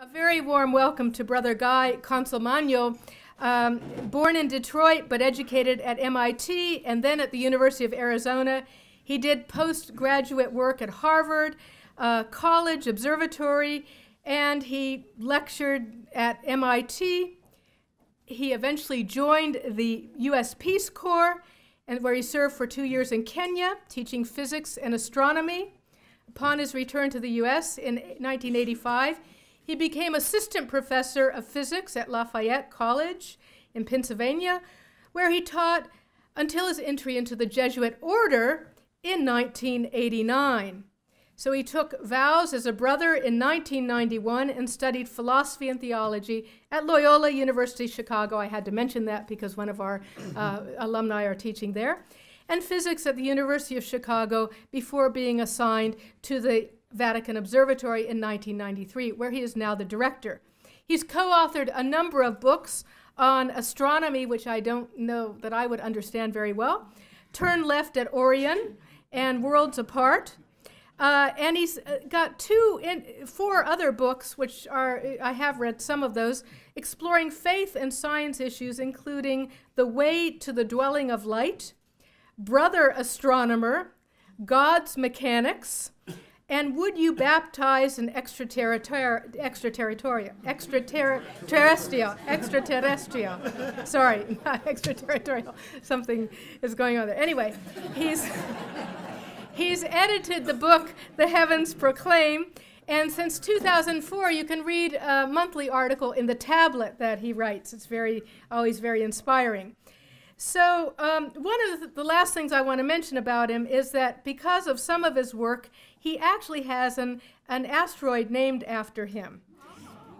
A very warm welcome to Brother Guy Consolmagno. Um, born in Detroit but educated at MIT and then at the University of Arizona. He did postgraduate work at Harvard uh, College Observatory and he lectured at MIT. He eventually joined the U.S. Peace Corps and where he served for two years in Kenya, teaching physics and astronomy. Upon his return to the U.S. in 1985, he became assistant professor of physics at Lafayette College in Pennsylvania, where he taught until his entry into the Jesuit order in 1989. So he took vows as a brother in 1991 and studied philosophy and theology at Loyola University Chicago. I had to mention that because one of our uh, alumni are teaching there. And physics at the University of Chicago before being assigned to the Vatican Observatory in 1993, where he is now the director. He's co authored a number of books on astronomy, which I don't know that I would understand very well Turn Left at Orion and Worlds Apart. Uh, and he's got two, in, four other books, which are, I have read some of those, exploring faith and science issues, including The Way to the Dwelling of Light, Brother Astronomer, God's Mechanics, and would you baptize an extraterritorial, extraterrestrial, extraterrestrial? Sorry, not extraterritorial. Something is going on there. Anyway, he's. He's edited the book, The Heavens Proclaim, and since 2004, you can read a monthly article in the tablet that he writes. It's very, always very inspiring. So, um, one of the, the last things I want to mention about him is that because of some of his work, he actually has an, an asteroid named after him.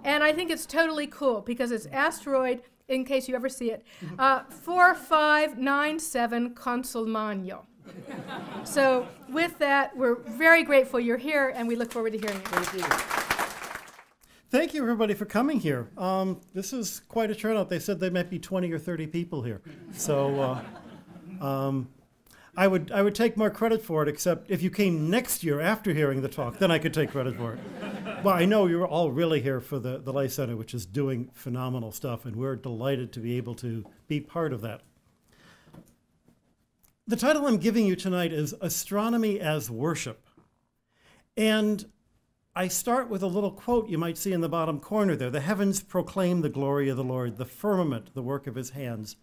And I think it's totally cool because it's asteroid, in case you ever see it, uh, 4597 Consolmagno so, with that, we're very grateful you're here, and we look forward to hearing you. Thank you. Thank you, everybody, for coming here. Um, this is quite a turnout. They said there might be 20 or 30 people here. So, uh, um, I would, I would take more credit for it, except if you came next year after hearing the talk, then I could take credit for it. well, I know you're all really here for the, the Lay Centre, which is doing phenomenal stuff, and we're delighted to be able to be part of that. The title I'm giving you tonight is Astronomy as Worship. And I start with a little quote you might see in the bottom corner there The heavens proclaim the glory of the Lord, the firmament, the work of his hands.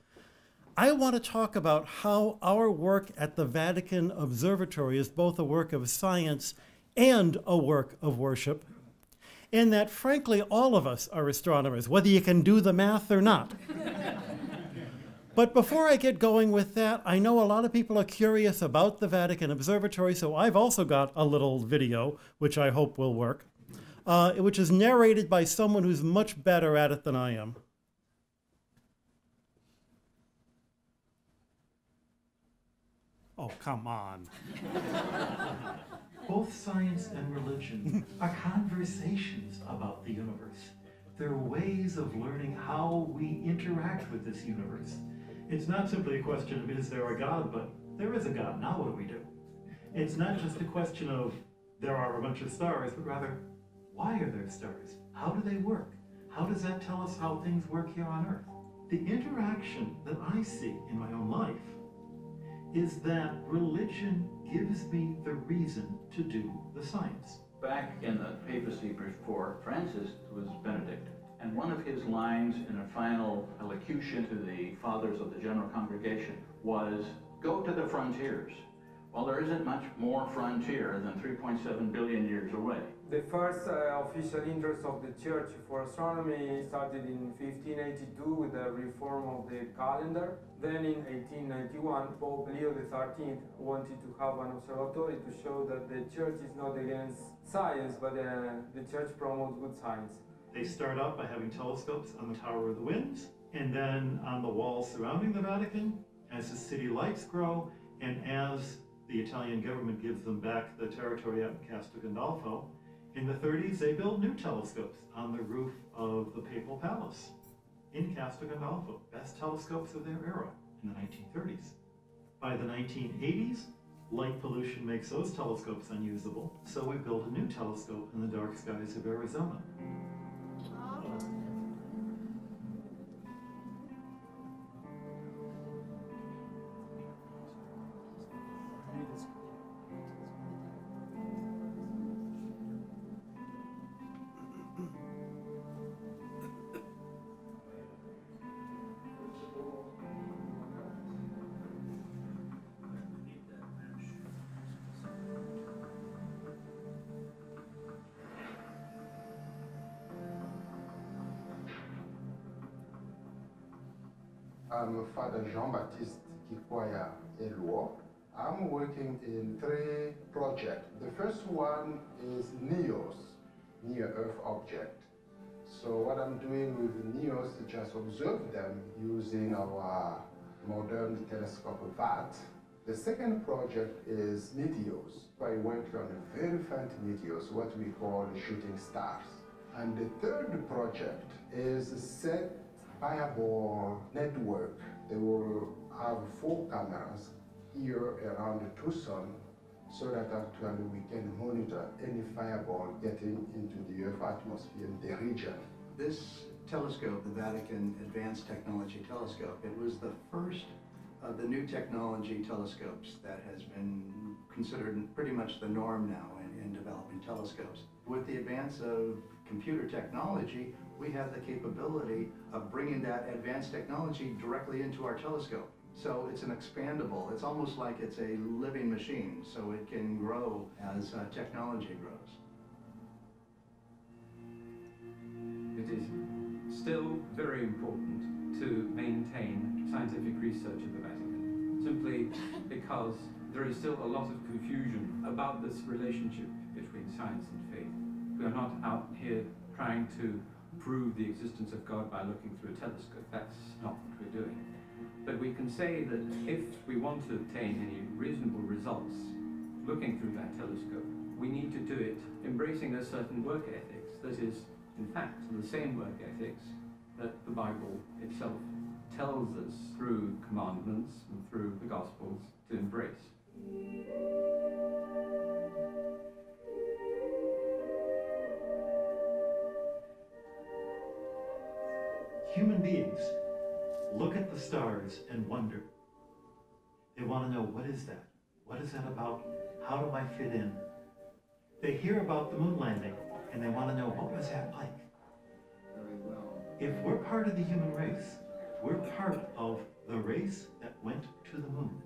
I want to talk about how our work at the Vatican Observatory is both a work of science and a work of worship, and that frankly, all of us are astronomers, whether you can do the math or not. But before I get going with that, I know a lot of people are curious about the Vatican Observatory, so I've also got a little video, which I hope will work, uh, which is narrated by someone who's much better at it than I am. Oh, come on. Both science and religion are conversations about the universe. They're ways of learning how we interact with this universe. It's not simply a question of is there a God, but there is a God. Now what do we do? It's not just a question of there are a bunch of stars, but rather, why are there stars? How do they work? How does that tell us how things work here on Earth? The interaction that I see in my own life is that religion gives me the reason to do the science. Back in the papacy before Francis was Benedict, and one of his lines in a final allocution to the fathers of the General Congregation was, go to the frontiers. Well, there isn't much more frontier than 3.7 billion years away. The first uh, official interest of the Church for astronomy started in 1582 with the reform of the calendar. Then in 1891, Pope Leo XIII wanted to have an observatory to show that the Church is not against science, but uh, the Church promotes good science. They start out by having telescopes on the Tower of the Winds, and then on the walls surrounding the Vatican, as the city lights grow, and as the Italian government gives them back the territory in Castel Gandolfo, in the 30s they build new telescopes on the roof of the Papal Palace in Castel Gandolfo, best telescopes of their era in the 1930s. By the 1980s, light pollution makes those telescopes unusable, so we built a new telescope in the dark skies of Arizona. Father Jean-Baptiste Kikwaya Eluo. I'm working in three projects. The first one is NEOS, Near Earth Object. So what I'm doing with NEOS is just observe them using our modern telescope VATT. The second project is meteors. I work on very faint meteors, what we call shooting stars. And the third project is set fireball network. They will have four cameras here around Tucson so that actually we can monitor any fireball getting into the Earth atmosphere in the region. This telescope, the Vatican Advanced Technology Telescope, it was the first of the new technology telescopes that has been considered pretty much the norm now in, in developing telescopes. With the advance of computer technology, we have the capability of bringing that advanced technology directly into our telescope. So it's an expandable, it's almost like it's a living machine, so it can grow as uh, technology grows. It is still very important to maintain scientific research at the Vatican, simply because there is still a lot of confusion about this relationship between science and faith. We are not out here trying to prove the existence of God by looking through a telescope. That's not what we're doing. But we can say that if we want to obtain any reasonable results looking through that telescope, we need to do it embracing a certain work ethics. That is, in fact, the same work ethics that the Bible itself tells us through commandments and through the Gospels to embrace. Human beings look at the stars and wonder. They want to know what is that? What is that about? How do I fit in? They hear about the moon landing and they want to know what was that like? If we're part of the human race, we're part of the race that went to the moon.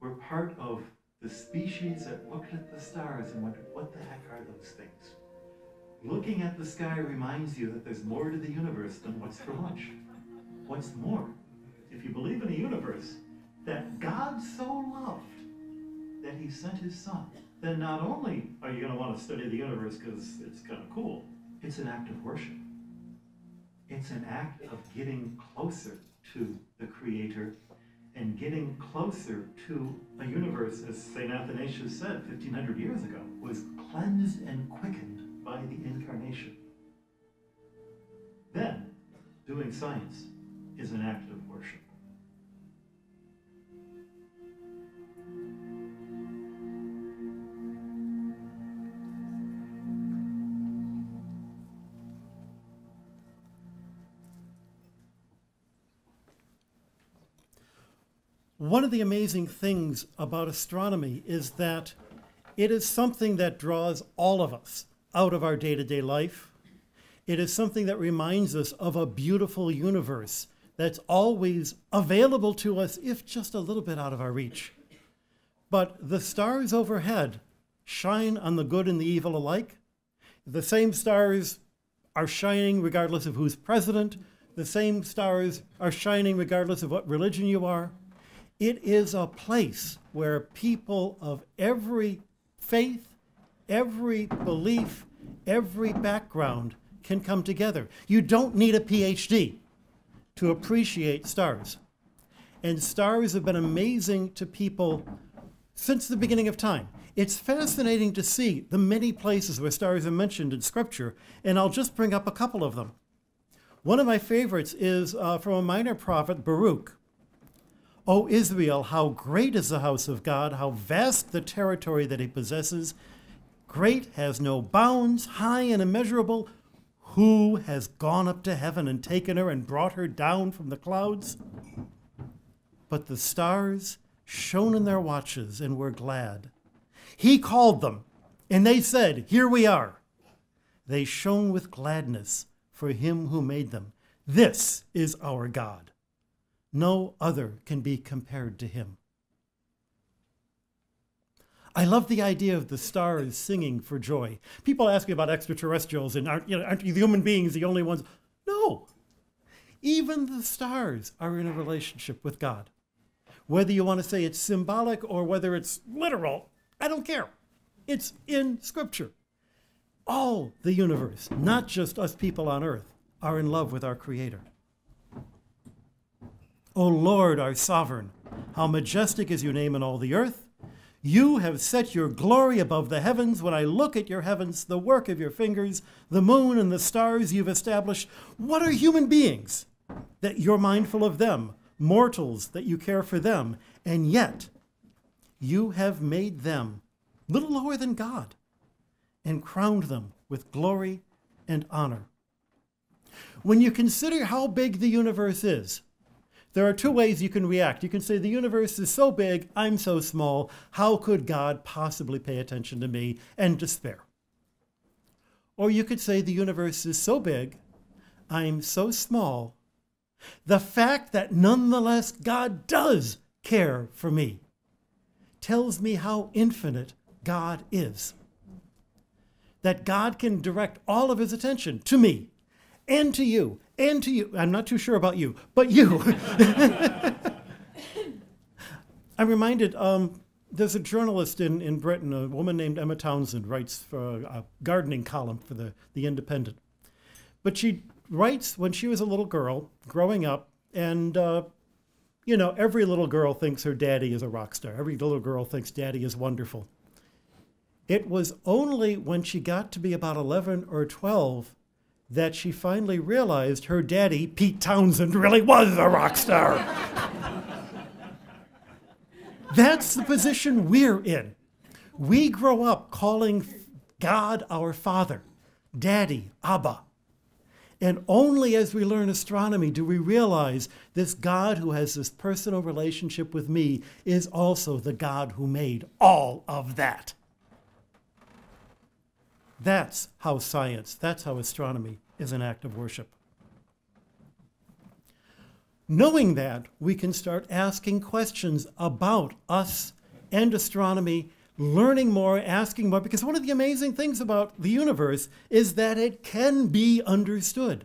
We're part of the species that looked at the stars and wondered, what the heck are those things? Looking at the sky reminds you that there's more to the universe than what's for lunch. What's more, if you believe in a universe that God so loved that he sent his son, then not only are you going to want to study the universe because it's kind of cool, it's an act of worship. It's an act of getting closer to the Creator and getting closer to a universe, as St. Athanasius said 1500 years ago, was cleansed and quickened by the incarnation. Then, doing science is an act of worship. One of the amazing things about astronomy is that it is something that draws all of us out of our day to day life. It is something that reminds us of a beautiful universe that's always available to us, if just a little bit out of our reach. But the stars overhead shine on the good and the evil alike. The same stars are shining regardless of who's president. The same stars are shining regardless of what religion you are. It is a place where people of every faith, every belief, every background can come together. You don't need a PhD to appreciate stars. And stars have been amazing to people since the beginning of time. It's fascinating to see the many places where stars are mentioned in Scripture, and I'll just bring up a couple of them. One of my favorites is uh, from a minor prophet, Baruch. O Israel, how great is the house of God, how vast the territory that he possesses. Great has no bounds, high and immeasurable. Who has gone up to heaven and taken her and brought her down from the clouds? But the stars shone in their watches and were glad. He called them, and they said, Here we are. They shone with gladness for him who made them. This is our God. No other can be compared to him. I love the idea of the stars singing for joy. People ask me about extraterrestrials and aren't, you know, aren't human beings the only ones? No. Even the stars are in a relationship with God. Whether you want to say it's symbolic or whether it's literal, I don't care. It's in Scripture. All the universe, not just us people on earth, are in love with our Creator. O Lord, our sovereign, how majestic is your name in all the earth. You have set your glory above the heavens. When I look at your heavens, the work of your fingers, the moon and the stars you've established, what are human beings that you're mindful of them, mortals that you care for them, and yet you have made them little lower than God and crowned them with glory and honor. When you consider how big the universe is, there are two ways you can react. You can say, The universe is so big, I'm so small. How could God possibly pay attention to me and despair? Or you could say, The universe is so big, I'm so small. The fact that nonetheless God does care for me tells me how infinite God is. That God can direct all of his attention to me and to you and to you. I'm not too sure about you, but you. I'm reminded um, there's a journalist in, in Britain, a woman named Emma Townshend, writes for a gardening column for the, the Independent. But she writes when she was a little girl growing up, and uh, you know, every little girl thinks her daddy is a rock star. Every little girl thinks daddy is wonderful. It was only when she got to be about 11 or 12 that she finally realized her daddy, Pete Townshend, really was a rock star. That's the position we're in. We grow up calling God our Father, Daddy, Abba. And only as we learn astronomy do we realize this God who has this personal relationship with me is also the God who made all of that. That's how science, that's how astronomy is an act of worship. Knowing that, we can start asking questions about us and astronomy, learning more, asking more, because one of the amazing things about the universe is that it can be understood,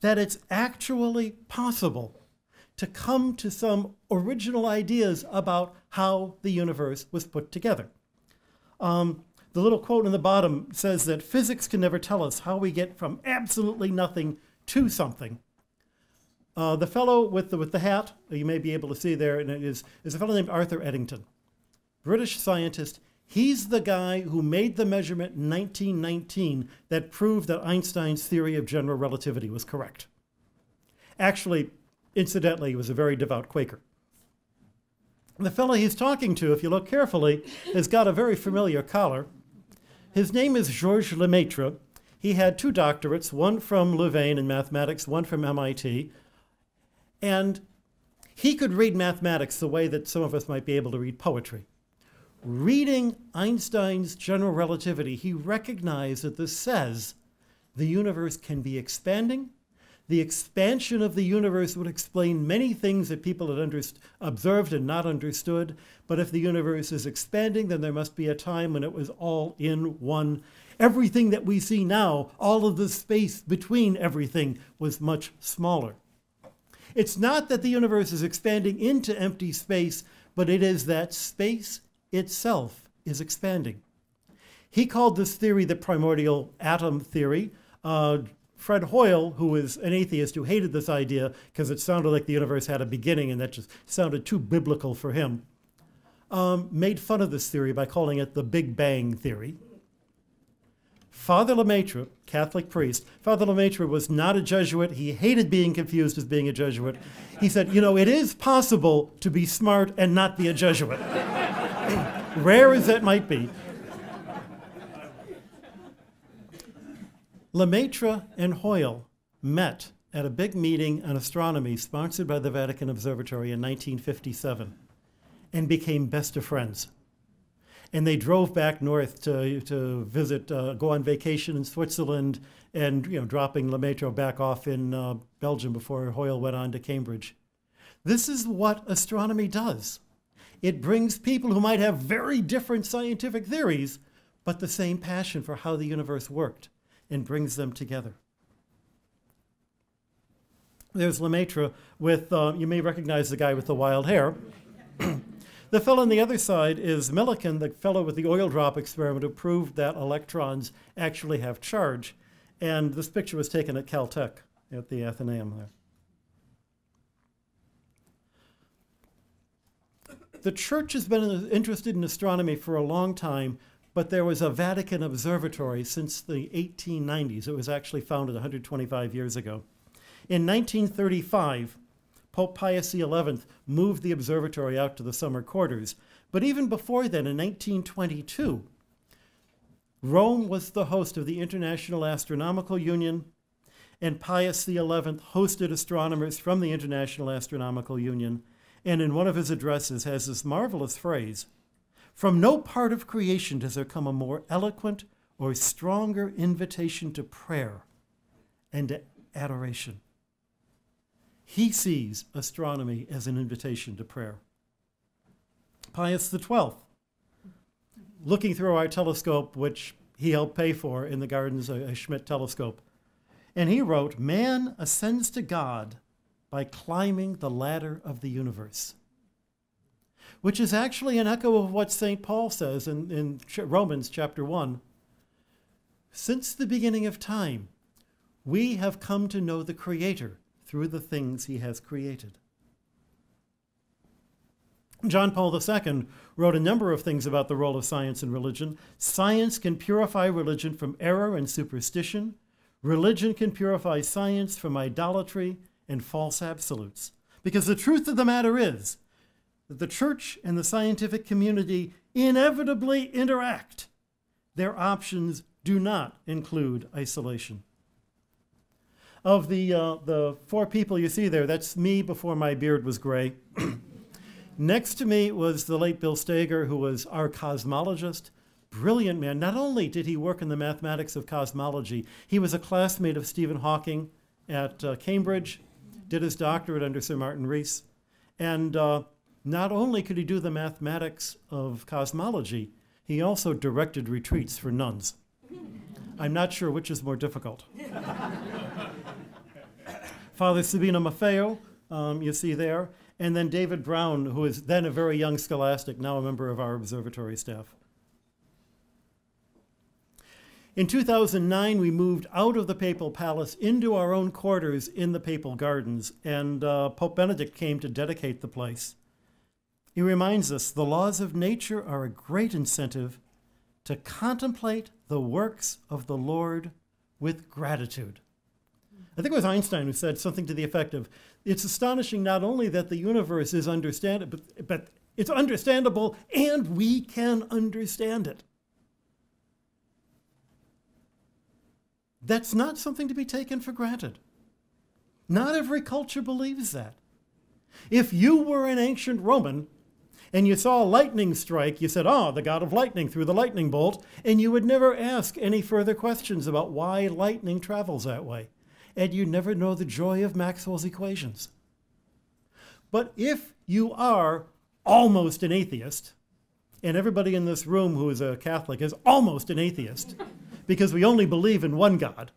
that it's actually possible to come to some original ideas about how the universe was put together. Um, the little quote in the bottom says that physics can never tell us how we get from absolutely nothing to something. Uh, the fellow with the, with the hat, you may be able to see there, and it is, is a fellow named Arthur Eddington, British scientist. He's the guy who made the measurement in 1919 that proved that Einstein's theory of general relativity was correct. Actually, incidentally, he was a very devout Quaker. The fellow he's talking to, if you look carefully, has got a very familiar collar his name is Georges Lemaitre. He had two doctorates, one from Louvain in mathematics, one from MIT. And he could read mathematics the way that some of us might be able to read poetry. Reading Einstein's general relativity, he recognized that this says the universe can be expanding. The expansion of the universe would explain many things that people had observed and not understood. But if the universe is expanding, then there must be a time when it was all in one. Everything that we see now, all of the space between everything, was much smaller. It's not that the universe is expanding into empty space, but it is that space itself is expanding. He called this theory the primordial atom theory. Uh, Fred Hoyle, who was an atheist who hated this idea because it sounded like the universe had a beginning and that just sounded too biblical for him, um, made fun of this theory by calling it the Big Bang Theory. Father Lemaitre, Catholic priest, Father Lemaitre was not a Jesuit. He hated being confused as being a Jesuit. He said, You know, it is possible to be smart and not be a Jesuit. Rare as that might be. Lemaitre and Hoyle met at a big meeting on astronomy sponsored by the Vatican Observatory in 1957 and became best of friends. And they drove back north to, to visit, uh, go on vacation in Switzerland, and you know, dropping Lemaitre back off in uh, Belgium before Hoyle went on to Cambridge. This is what astronomy does. It brings people who might have very different scientific theories, but the same passion for how the universe worked, and brings them together. There's Lemaitre with, uh, you may recognize the guy with the wild hair. the fellow on the other side is Millikan, the fellow with the oil drop experiment who proved that electrons actually have charge. And this picture was taken at Caltech at the Athenaeum there. The church has been interested in astronomy for a long time, but there was a Vatican observatory since the 1890s. It was actually founded 125 years ago. In 1935, Pope Pius XI moved the observatory out to the summer quarters. But even before then, in 1922, Rome was the host of the International Astronomical Union, and Pius XI hosted astronomers from the International Astronomical Union and in one of his addresses has this marvelous phrase From no part of creation does there come a more eloquent or stronger invitation to prayer and to adoration. He sees astronomy as an invitation to prayer. Pius XII, looking through our telescope, which he helped pay for in the gardens, a, Schmidt telescope, and he wrote, Man ascends to God by climbing the ladder of the universe, which is actually an echo of what St. Paul says in, in Romans chapter 1. Since the beginning of time, we have come to know the Creator through the things he has created. John Paul II wrote a number of things about the role of science in religion. Science can purify religion from error and superstition. Religion can purify science from idolatry and false absolutes. Because the truth of the matter is that the church and the scientific community inevitably interact. Their options do not include isolation. Of the, uh, the four people you see there, that's me before my beard was gray. Next to me was the late Bill Stoeger, who was our cosmologist. Brilliant man. Not only did he work in the mathematics of cosmology, he was a classmate of Stephen Hawking at uh, Cambridge did his doctorate under Sir Martin Rees. And uh, not only could he do the mathematics of cosmology, he also directed retreats for nuns. I'm not sure which is more difficult. Father Sabino Maffeo, um, you see there, and then David Brown, who is then a very young scholastic, now a member of our observatory staff. In 2009, we moved out of the papal palace into our own quarters in the papal gardens, and uh, Pope Benedict came to dedicate the place. He reminds us the laws of nature are a great incentive to contemplate the works of the Lord with gratitude. I think it was Einstein who said something to the effect of it's astonishing not only that the universe is understandable, but, but it's understandable and we can understand it. That's not something to be taken for granted. Not every culture believes that. If you were an ancient Roman and you saw a lightning strike, you said, Ah, oh, the god of lightning threw the lightning bolt, and you would never ask any further questions about why lightning travels that way. And you never know the joy of Maxwell's equations. But if you are almost an atheist, and everybody in this room who is a Catholic is almost an atheist, because we only believe in one God.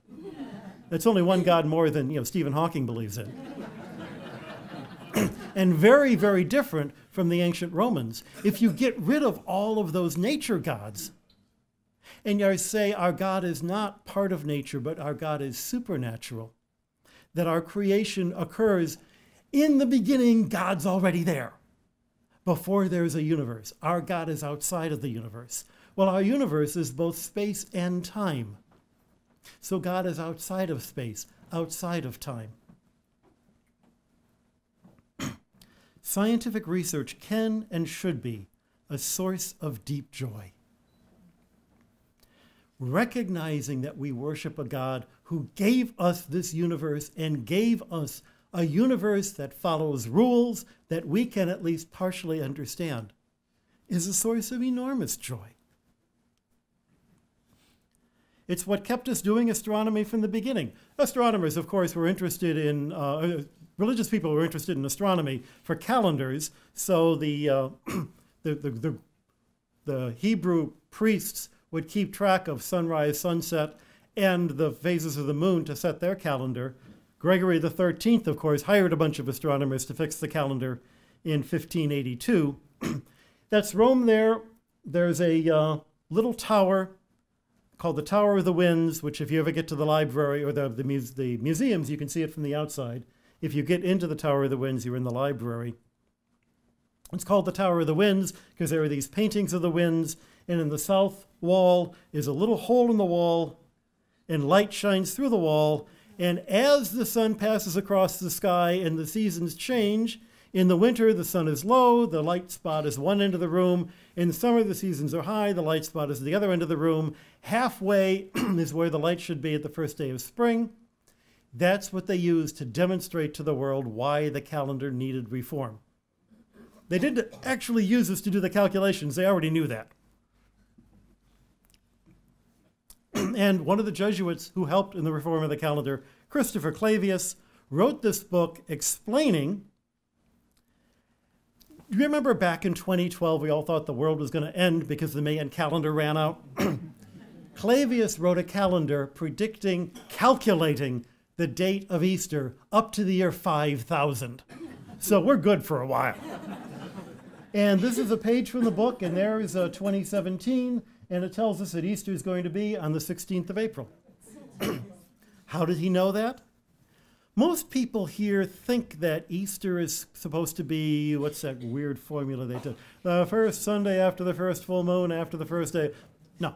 It's only one God more than you know Stephen Hawking believes in. and very, very different from the ancient Romans. If you get rid of all of those nature gods, and you say our God is not part of nature, but our God is supernatural, that our creation occurs in the beginning, God's already there. Before there's a universe, our God is outside of the universe. Well, our universe is both space and time. So God is outside of space, outside of time. Scientific research can and should be a source of deep joy. Recognizing that we worship a God who gave us this universe and gave us a universe that follows rules that we can at least partially understand is a source of enormous joy. It's what kept us doing astronomy from the beginning. Astronomers, of course, were interested in, uh, religious people were interested in astronomy for calendars. So the, uh, the, the, the, the Hebrew priests would keep track of sunrise, sunset, and the phases of the moon to set their calendar. Gregory the 13th, of course, hired a bunch of astronomers to fix the calendar in 1582. That's Rome there. There's a uh, little tower called the Tower of the Winds, which, if you ever get to the library or the, the, muse- the museums, you can see it from the outside. If you get into the Tower of the Winds, you're in the library. It's called the Tower of the Winds because there are these paintings of the winds, and in the south wall is a little hole in the wall, and light shines through the wall. And as the sun passes across the sky and the seasons change, in the winter the sun is low, the light spot is one end of the room. In summer the seasons are high, the light spot is the other end of the room. Halfway is where the light should be at the first day of spring. That's what they used to demonstrate to the world why the calendar needed reform. They didn't actually use this to do the calculations, they already knew that. and one of the Jesuits who helped in the reform of the calendar, Christopher Clavius, wrote this book explaining. You remember back in 2012, we all thought the world was going to end because the Mayan calendar ran out? Clavius wrote a calendar predicting, calculating the date of Easter up to the year 5000. So we're good for a while. And this is a page from the book, and there is uh, 2017, and it tells us that Easter is going to be on the 16th of April. How did he know that? Most people here think that Easter is supposed to be what's that weird formula they took? The first Sunday after the first full moon, after the first day. No.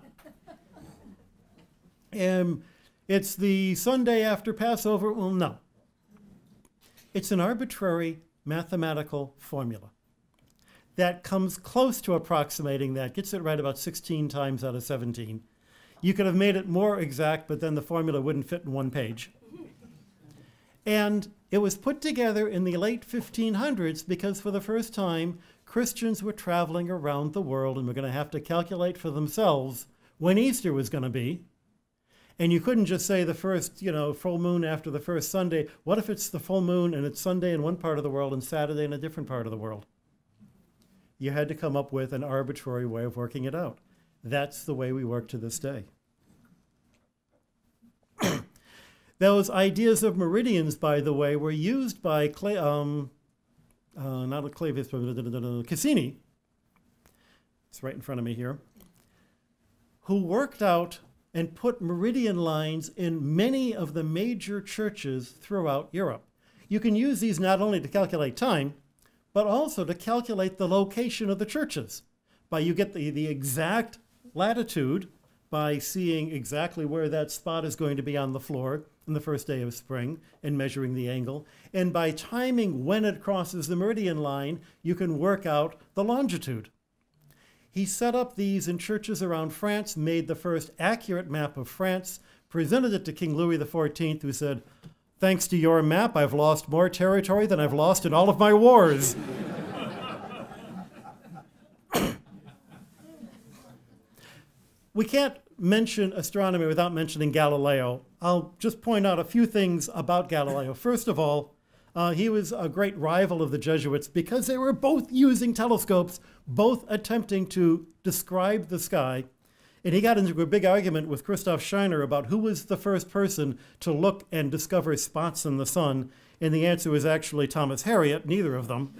Um, it's the Sunday after Passover. Well, no. It's an arbitrary mathematical formula that comes close to approximating that, gets it right about 16 times out of 17. You could have made it more exact, but then the formula wouldn't fit in one page. And it was put together in the late 1500s because for the first time, Christians were traveling around the world and were going to have to calculate for themselves when Easter was going to be. And you couldn't just say the first, you know, full moon after the first Sunday. What if it's the full moon and it's Sunday in one part of the world and Saturday in a different part of the world? You had to come up with an arbitrary way of working it out. That's the way we work to this day. Those ideas of meridians, by the way, were used by Clay, um, uh, not Clavius, but uh, uh, uh, Cassini. It's right in front of me here. Who worked out and put meridian lines in many of the major churches throughout Europe. You can use these not only to calculate time, but also to calculate the location of the churches. By you get the, the exact latitude by seeing exactly where that spot is going to be on the floor on the first day of spring and measuring the angle. And by timing when it crosses the meridian line, you can work out the longitude. He set up these in churches around France, made the first accurate map of France, presented it to King Louis XIV, who said, Thanks to your map, I've lost more territory than I've lost in all of my wars. we can't mention astronomy without mentioning Galileo. I'll just point out a few things about Galileo. First of all, uh, he was a great rival of the Jesuits because they were both using telescopes, both attempting to describe the sky and he got into a big argument with Christoph Scheiner about who was the first person to look and discover spots in the sun. And the answer was actually Thomas Harriot, neither of them.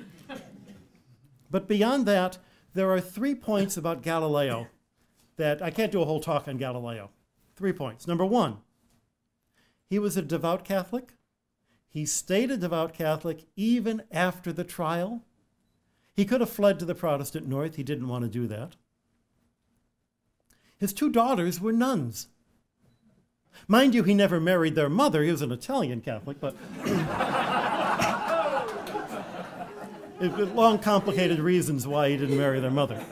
but beyond that, there are three points about Galileo that I can't do a whole talk on Galileo. Three points. Number one, he was a devout Catholic. He stayed a devout Catholic even after the trial. He could have fled to the Protestant North. He didn't want to do that. His two daughters were nuns. Mind you, he never married their mother. He was an Italian Catholic, but. long, complicated reasons why he didn't marry their mother.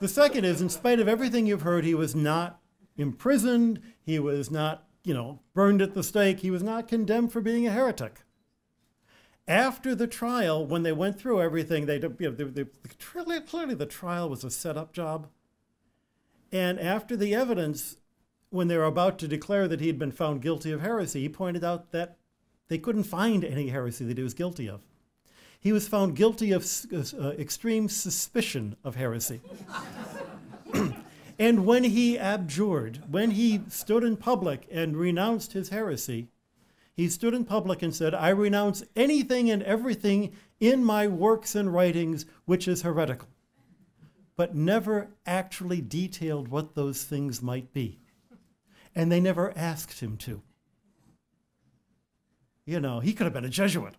The second is, in spite of everything you've heard, he was not imprisoned, he was not, you know, burned at the stake, he was not condemned for being a heretic. After the trial, when they went through everything, they, you know, they, they, clearly the trial was a setup job. And after the evidence, when they were about to declare that he had been found guilty of heresy, he pointed out that they couldn't find any heresy that he was guilty of. He was found guilty of uh, extreme suspicion of heresy. and when he abjured, when he stood in public and renounced his heresy, He stood in public and said, I renounce anything and everything in my works and writings which is heretical, but never actually detailed what those things might be. And they never asked him to. You know, he could have been a Jesuit.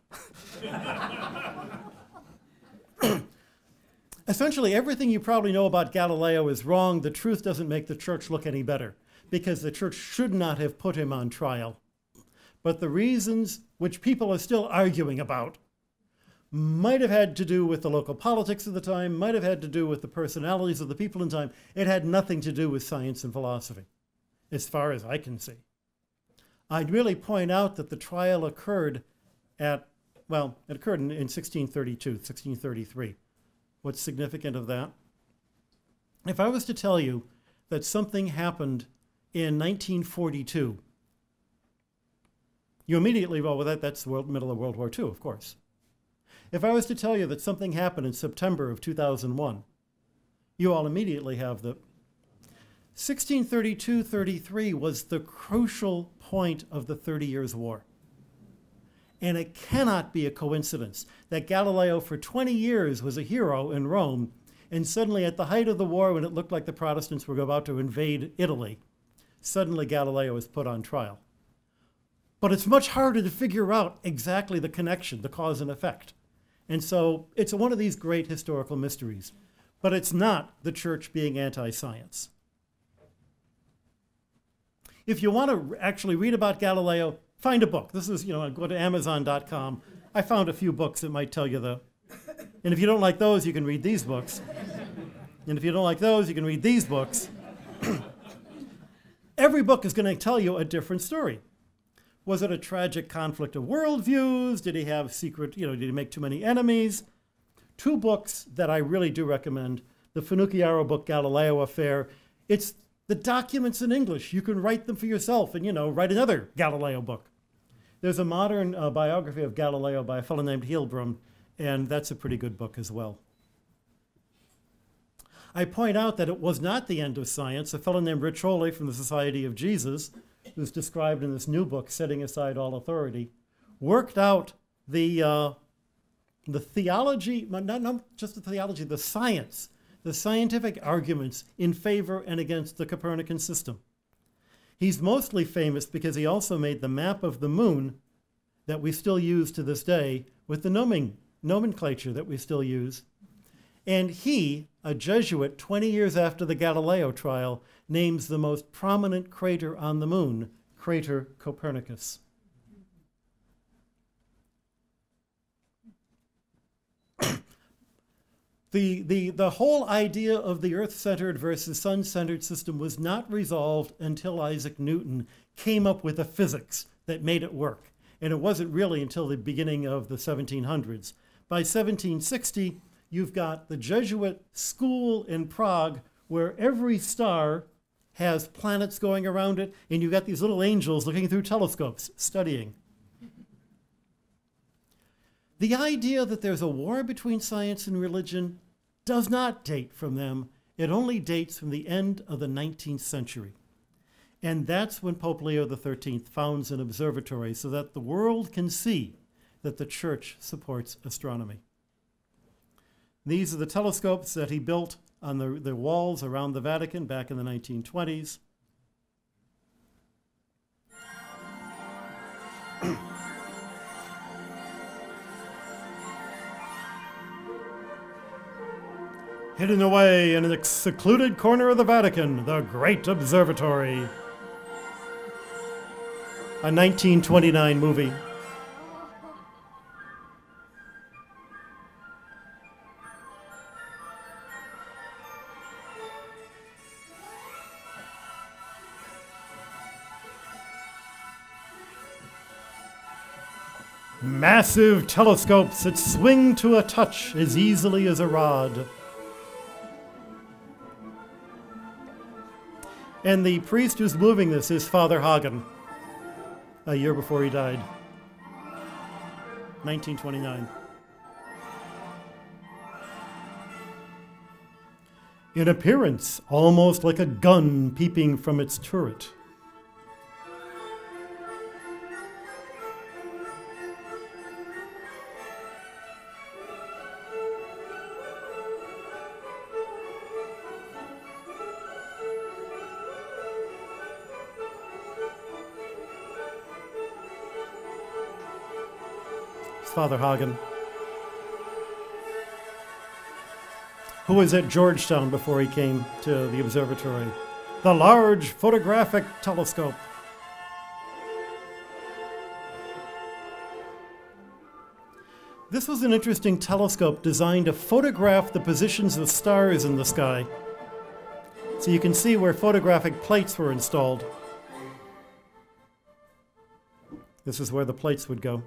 Essentially, everything you probably know about Galileo is wrong. The truth doesn't make the church look any better because the church should not have put him on trial. But the reasons which people are still arguing about might have had to do with the local politics of the time, might have had to do with the personalities of the people in time. It had nothing to do with science and philosophy, as far as I can see. I'd really point out that the trial occurred at, well, it occurred in, in 1632, 1633. What's significant of that? If I was to tell you that something happened in 1942, you immediately, well, that, that's the world, middle of World War II, of course. If I was to tell you that something happened in September of 2001, you all immediately have the 1632 33 was the crucial point of the Thirty Years' War. And it cannot be a coincidence that Galileo, for 20 years, was a hero in Rome, and suddenly, at the height of the war, when it looked like the Protestants were about to invade Italy, suddenly Galileo is put on trial. But it's much harder to figure out exactly the connection, the cause and effect. And so it's one of these great historical mysteries. But it's not the church being anti science. If you want to actually read about Galileo, find a book. This is, you know, go to Amazon.com. I found a few books that might tell you the. And if you don't like those, you can read these books. And if you don't like those, you can read these books. Every book is going to tell you a different story. Was it a tragic conflict of worldviews? Did he have secret, you know, did he make too many enemies? Two books that I really do recommend the Finocchiaro book, Galileo Affair. It's the documents in English. You can write them for yourself and, you know, write another Galileo book. There's a modern uh, biography of Galileo by a fellow named Heilbron, and that's a pretty good book as well. I point out that it was not the end of science. A fellow named Riccioli from the Society of Jesus, who's described in this new book, Setting Aside All Authority, worked out the, uh, the theology, not, not just the theology, the science the scientific arguments in favor and against the Copernican system. He's mostly famous because he also made the map of the moon that we still use to this day with the nomen- nomenclature that we still use. And he, a Jesuit 20 years after the Galileo trial, names the most prominent crater on the moon, Crater Copernicus. the, the, the whole idea of the earth centered versus sun centered system was not resolved until Isaac Newton came up with a physics that made it work. And it wasn't really until the beginning of the 1700s. By 1760, you've got the Jesuit school in Prague where every star has planets going around it, and you've got these little angels looking through telescopes studying. The idea that there's a war between science and religion does not date from them. It only dates from the end of the 19th century. And that's when Pope Leo XIII founds an observatory so that the world can see that the church supports astronomy. These are the telescopes that he built on the, the walls around the Vatican back in the 1920s. hidden away in a secluded corner of the Vatican, the Great Observatory. A 1929 movie. Massive telescopes that swing to a touch as easily as a rod. And the priest who's moving this is Father Hagen, a year before he died. 1929. In appearance, almost like a gun peeping from its turret. Father Hagen, who was at Georgetown before he came to the observatory. The Large Photographic Telescope. This was an interesting telescope designed to photograph the positions of stars in the sky. So you can see where photographic plates were installed. This is where the plates would go.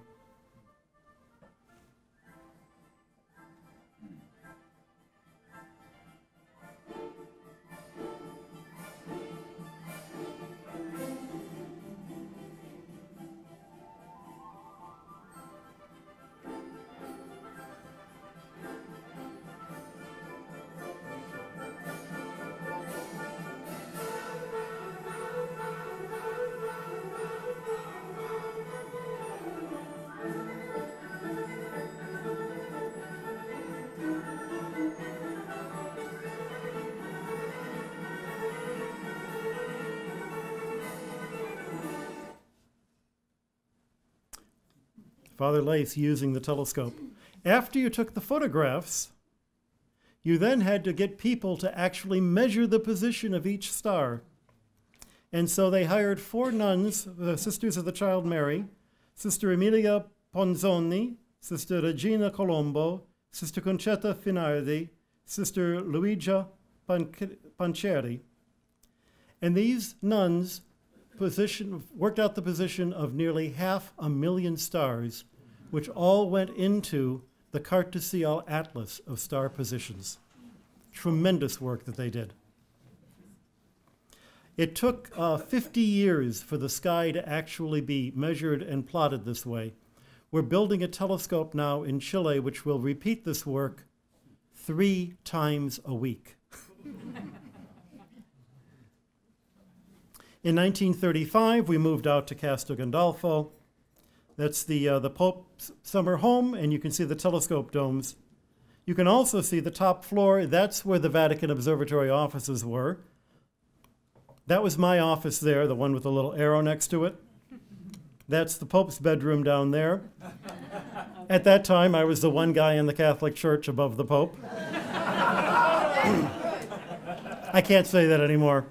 Father Lais using the telescope. After you took the photographs, you then had to get people to actually measure the position of each star. And so they hired four nuns, the Sisters of the Child Mary, Sister Emilia Ponzoni, Sister Regina Colombo, Sister Concetta Finardi, Sister Luigia Panceri. And these nuns position, worked out the position of nearly half a million stars, which all went into the Carte du Ciel Atlas of star positions. Tremendous work that they did. It took uh, 50 years for the sky to actually be measured and plotted this way. We're building a telescope now in Chile which will repeat this work three times a week. In 1935, we moved out to Castel Gandolfo. That's the, uh, the Pope's summer home, and you can see the telescope domes. You can also see the top floor. That's where the Vatican Observatory offices were. That was my office there, the one with the little arrow next to it. That's the Pope's bedroom down there. At that time, I was the one guy in the Catholic Church above the Pope. I can't say that anymore.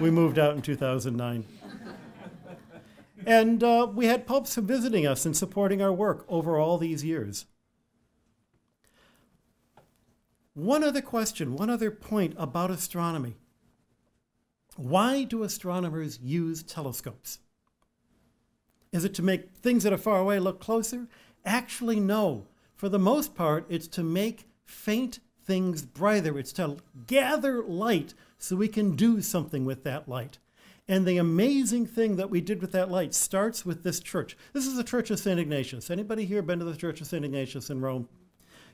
We moved out in 2009. And uh, we had popes visiting us and supporting our work over all these years. One other question, one other point about astronomy. Why do astronomers use telescopes? Is it to make things that are far away look closer? Actually, no. For the most part, it's to make faint things brighter. It's to gather light so we can do something with that light. And the amazing thing that we did with that light starts with this church. This is the Church of St. Ignatius. Anybody here been to the Church of St. Ignatius in Rome?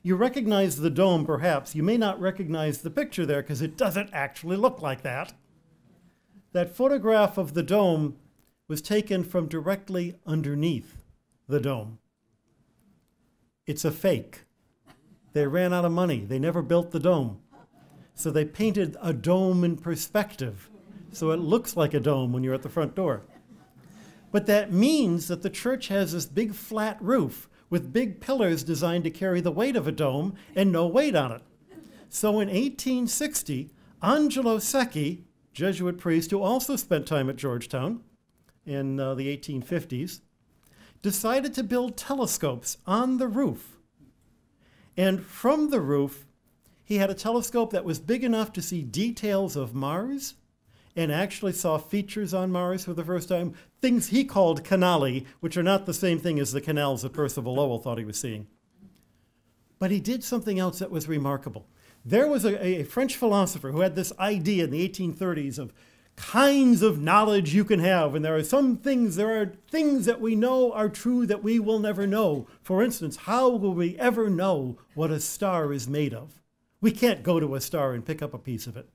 You recognize the dome, perhaps. You may not recognize the picture there because it doesn't actually look like that. That photograph of the dome was taken from directly underneath the dome. It's a fake. They ran out of money. They never built the dome. So they painted a dome in perspective so it looks like a dome when you're at the front door. But that means that the church has this big flat roof with big pillars designed to carry the weight of a dome and no weight on it. So in 1860, Angelo Secchi, Jesuit priest who also spent time at Georgetown in uh, the 1850s, decided to build telescopes on the roof and from the roof, he had a telescope that was big enough to see details of Mars and actually saw features on Mars for the first time, things he called canali, which are not the same thing as the canals that Percival Lowell thought he was seeing. But he did something else that was remarkable. There was a, a French philosopher who had this idea in the 1830s of kinds of knowledge you can have. And there are some things, there are things that we know are true that we will never know. For instance, how will we ever know what a star is made of? We can't go to a star and pick up a piece of it.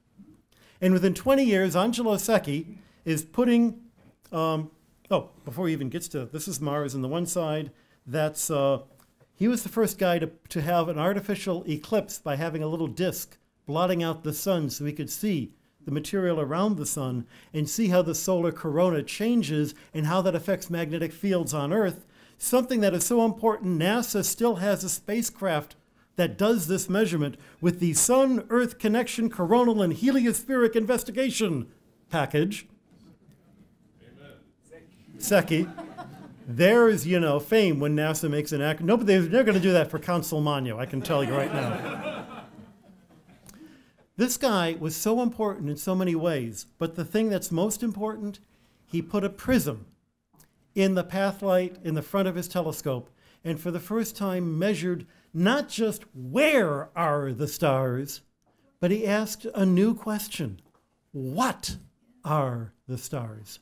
And within 20 years, Angelo Secchi is putting, um, oh, before he even gets to this is Mars on the one side. That's, uh, he was the first guy to, to have an artificial eclipse by having a little disk blotting out the sun so he could see the material around the sun and see how the solar corona changes and how that affects magnetic fields on Earth something that is so important, NASA still has a spacecraft that does this measurement with the Sun Earth Connection Coronal and Heliospheric Investigation package. Secchi. There's, you know, fame when NASA makes an act. Nobody, they're never going to do that for Consolmagno, I can tell you right now. this guy was so important in so many ways, but the thing that's most important, he put a prism in the pathlight in the front of his telescope and for the first time measured not just where are the stars, but he asked a new question What are the stars?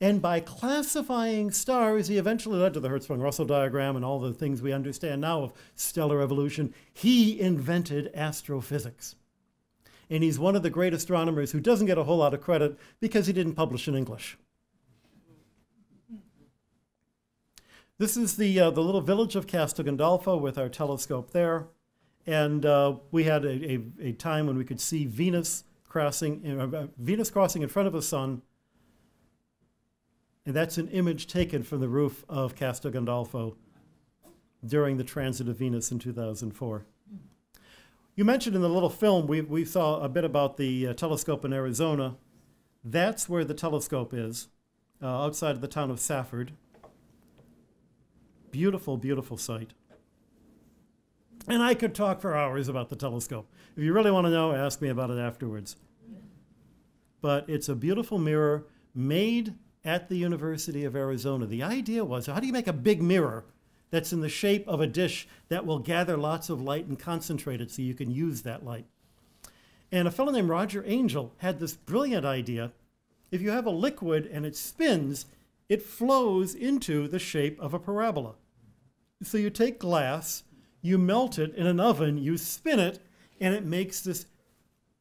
And by classifying stars, he eventually led to the Hertzsprung Russell diagram and all the things we understand now of stellar evolution. He invented astrophysics. And he's one of the great astronomers who doesn't get a whole lot of credit because he didn't publish in English. This is the, uh, the little village of Castel Gandolfo with our telescope there. And uh, we had a, a, a, time when we could see Venus crossing, uh, Venus crossing in front of the sun and that's an image taken from the roof of Castel Gandolfo during the transit of Venus in 2004. You mentioned in the little film, we, we saw a bit about the uh, telescope in Arizona. That's where the telescope is, uh, outside of the town of Safford. Beautiful, beautiful sight. And I could talk for hours about the telescope. If you really want to know, ask me about it afterwards. But it's a beautiful mirror made at the University of Arizona. The idea was how do you make a big mirror that's in the shape of a dish that will gather lots of light and concentrate it so you can use that light? And a fellow named Roger Angel had this brilliant idea. If you have a liquid and it spins, it flows into the shape of a parabola. So you take glass, you melt it in an oven, you spin it, and it makes this.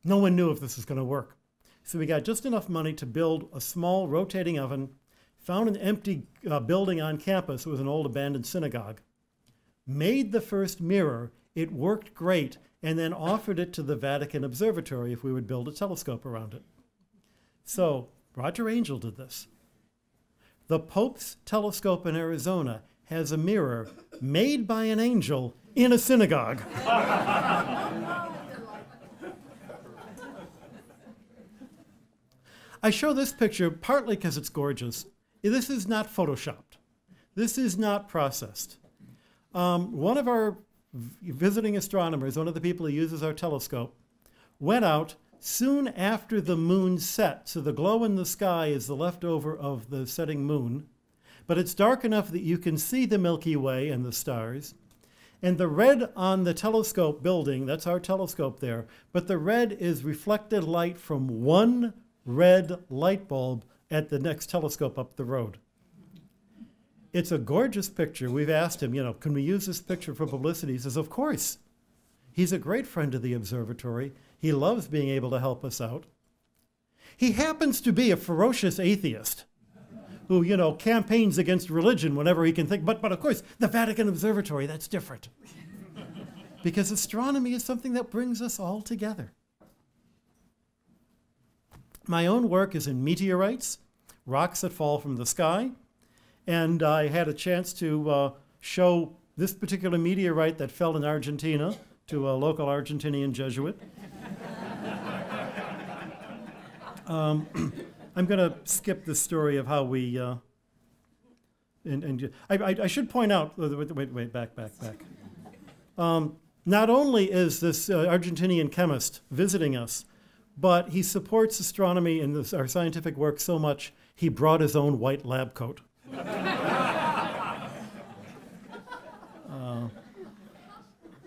No one knew if this was going to work. So we got just enough money to build a small rotating oven, found an empty uh, building on campus. It was an old abandoned synagogue. Made the first mirror. It worked great, and then offered it to the Vatican Observatory if we would build a telescope around it. So Roger Angel did this. The Pope's telescope in Arizona has a mirror made by an angel in a synagogue. I show this picture partly because it's gorgeous. This is not photoshopped. This is not processed. Um, one of our visiting astronomers, one of the people who uses our telescope, went out soon after the moon set. So the glow in the sky is the leftover of the setting moon. But it's dark enough that you can see the Milky Way and the stars. And the red on the telescope building, that's our telescope there, but the red is reflected light from one red light bulb at the next telescope up the road. It's a gorgeous picture. We've asked him, you know, can we use this picture for publicity? He says, of course. He's a great friend of the observatory. He loves being able to help us out. He happens to be a ferocious atheist who, you know, campaigns against religion whenever he can think. But, but of course, the Vatican Observatory, that's different. because astronomy is something that brings us all together. My own work is in meteorites, rocks that fall from the sky, and I had a chance to uh, show this particular meteorite that fell in Argentina to a local Argentinian Jesuit. um, I'm going to skip the story of how we. Uh, and, and I, I, I, should point out. Wait, wait, wait back, back, back. Um, not only is this uh, Argentinian chemist visiting us, but he supports astronomy and this, our scientific work so much, he brought his own white lab coat. uh,